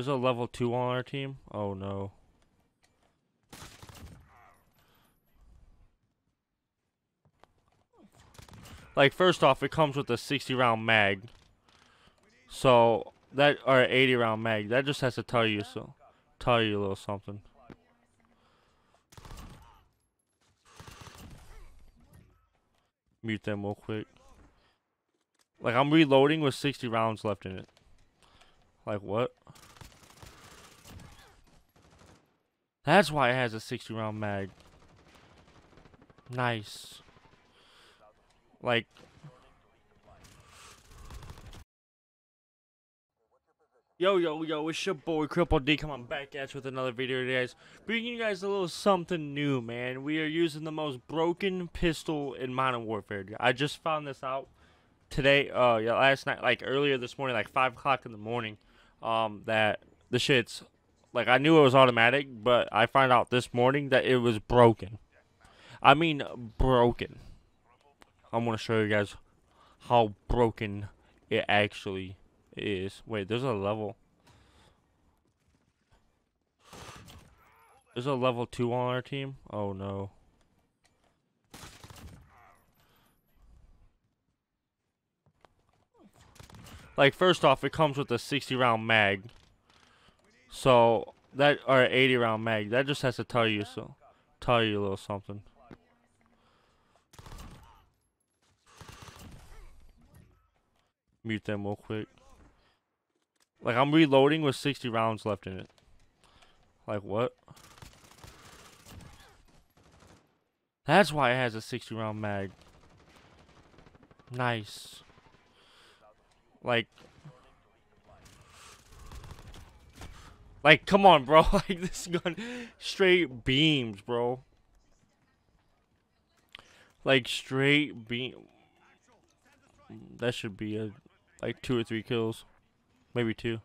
There's a level 2 on our team? Oh no. Like, first off, it comes with a 60 round mag. So, that, or 80 round mag. That just has to tell you so. Tell you a little something. Mute them real quick. Like, I'm reloading with 60 rounds left in it. Like, what? That's why it has a 60 round mag. Nice. Like, Yo, yo, yo, it's your boy CrippledD coming back at you with another video today, guys. Bringing you guys a little something new, man. We are using the most broken pistol in Modern Warfare. I just found this out today, uh, yeah, last night, like earlier this morning, like 5 o'clock in the morning, um, that the shit's, like, I knew it was automatic, but I find out this morning that it was broken. I mean, broken. I'm to show you guys how broken it actually is. Wait, there's a level. There's a level 2 on our team? Oh no. Like, first off, it comes with a 60 round mag. So, that, or 80 round mag. That just has to tell you so. Tell you a little something. Mute them real quick. Like, I'm reloading with 60 rounds left in it. Like, what? That's why it has a 60 round mag. Nice. Like... Like, come on, bro. like, this gun straight beams, bro. Like, straight beam. That should be a, like, two or three kills. Maybe two.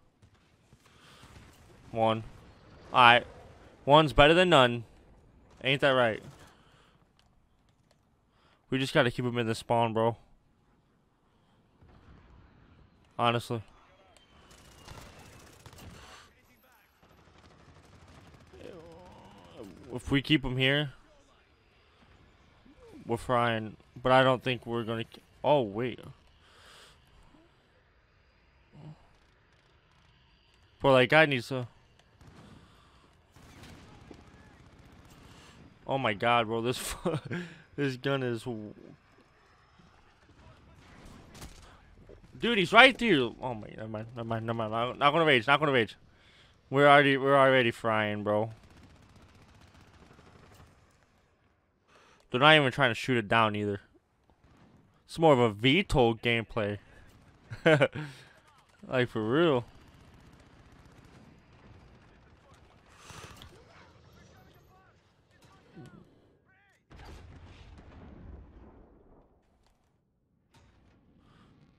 One. Alright. One's better than none. Ain't that right? We just gotta keep him in the spawn, bro. Honestly. If we keep him here, we're frying. But I don't think we're gonna... Oh, wait. Bro, like, I need to... Oh my god, bro, this this gun is... Dude, he's right there. Oh my, never mind, never mind, never mind. Not, not gonna rage, not gonna rage. We're already, we're already frying, bro. They're not even trying to shoot it down either. It's more of a VTOL gameplay. like, for real.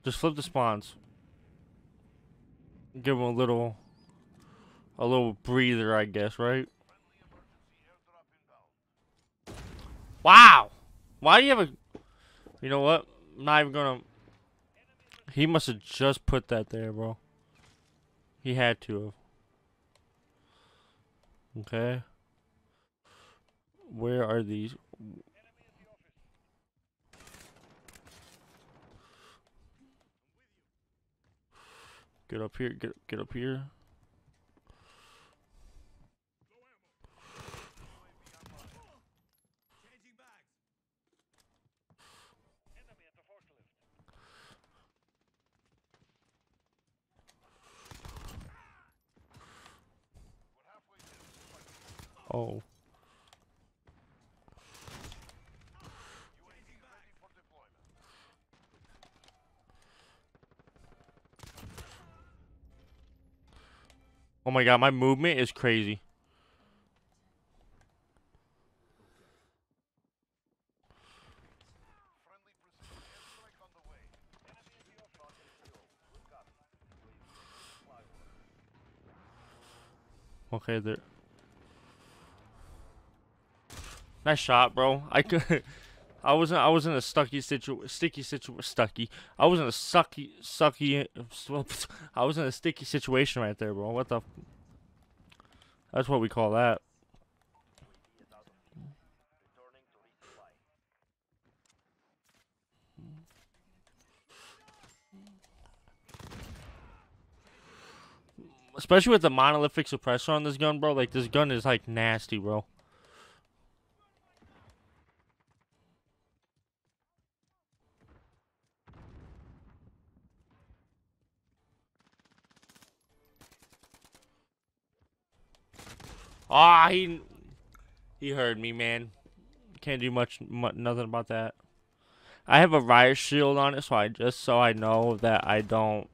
Just flip the spawns. Give them a little, a little breather, I guess, right? Why do you have a... You know what? I'm not even gonna... He must have just put that there, bro. He had to. Okay. Where are these? Get up here, get get up here. Oh. Oh my god, my movement is crazy. Okay, there. Nice shot, bro. I could. I wasn't. I was in a stucky situ, sticky situ, stucky. I was in a sucky, sucky. I was in a sticky situation right there, bro. What the? That's what we call that. Especially with the monolithic suppressor on this gun, bro. Like, this gun is, like, nasty, bro. Ah, oh, he he heard me, man. Can't do much, much, nothing about that. I have a riot shield on it, so I just so I know that I don't.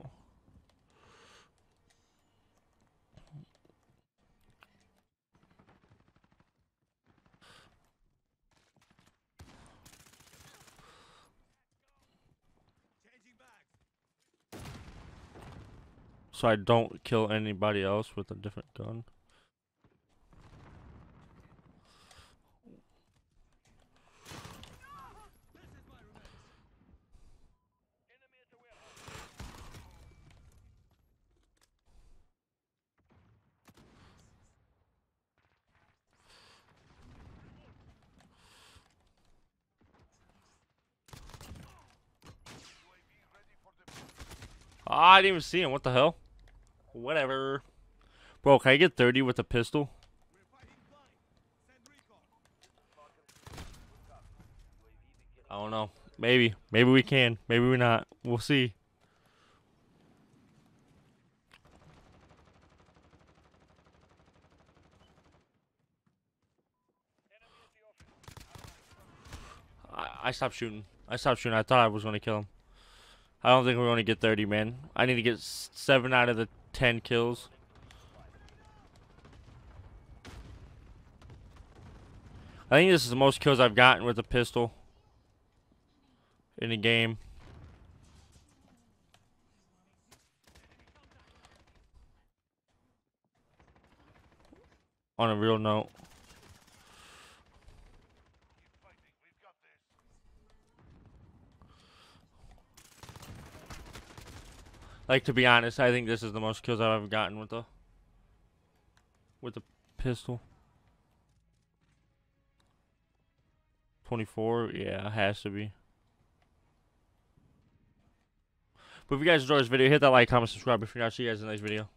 So I don't kill anybody else with a different gun. Oh, I didn't even see him. What the hell? Whatever. Bro, can I get 30 with a pistol? I don't know. Maybe. Maybe we can. Maybe we're not. We'll see. I, I stopped shooting. I stopped shooting. I thought I was going to kill him. I don't think we're going to get 30, man. I need to get 7 out of the 10 kills. I think this is the most kills I've gotten with a pistol in a game. On a real note. Like to be honest, I think this is the most kills I've ever gotten with the with the pistol. 24, yeah, it has to be. But if you guys enjoyed this video, hit that like, comment, subscribe if you're not. See you guys in the next video.